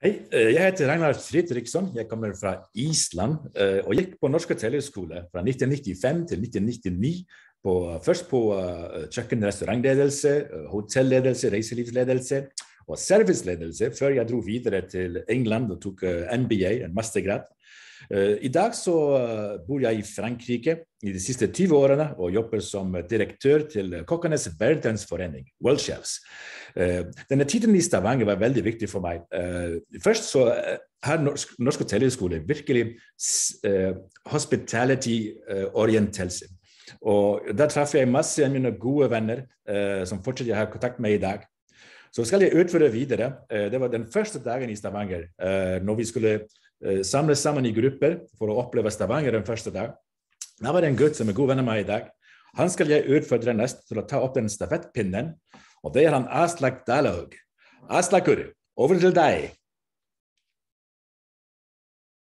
Hei, jeg heter Ragnar Fredriksson. Jeg kommer fra Island og gikk på Norsk hotellhøgskole fra 1995 til 1999. På, først på kjøkken- og hotelledelse, reiselivsledelse og serviceledelse, før jeg dro videre til England og tok MBA, en mastergrad. I dag så bor jeg i Frankrike i de siste 20 årene og jobber som direktør til Kokkenes verdensforening, Welshels. Denne tiden i Stavanger var veldig viktig for meg. Først så har Norsk, norsk hotellhøgskole virkelig hospitality-orientelse. Og der traff jeg masse av mine gode venner som fortsatt jeg har kontakt med i dag. Så skal jeg utføre videre. Det var den første dagen i Stavanger, når vi skulle samles sammen i grupper for å oppleve Stavanger den første dag. Da var det en gutt som er god venn av meg i dag. Han skal jeg utfordre nest til å ta opp den stafettpinnen, og det er han Aslak Dalaug. Aslakur, over til deg.